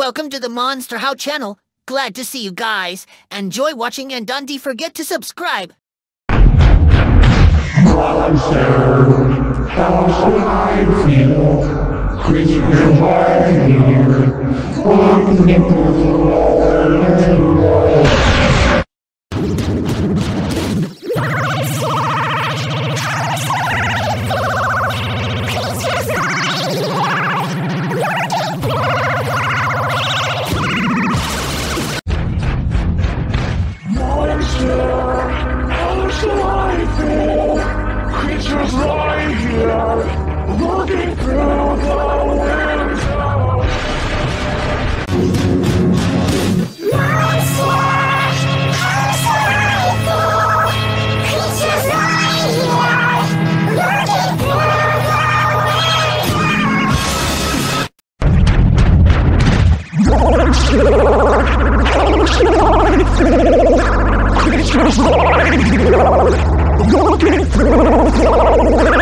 Welcome to the Monster How channel. Glad to see you guys. Enjoy watching and don't forget to subscribe. Monster, how shall I feel? Creatures are here, walking Monster, how shall I feel? Creatures lie here, looking through the window. すげえ!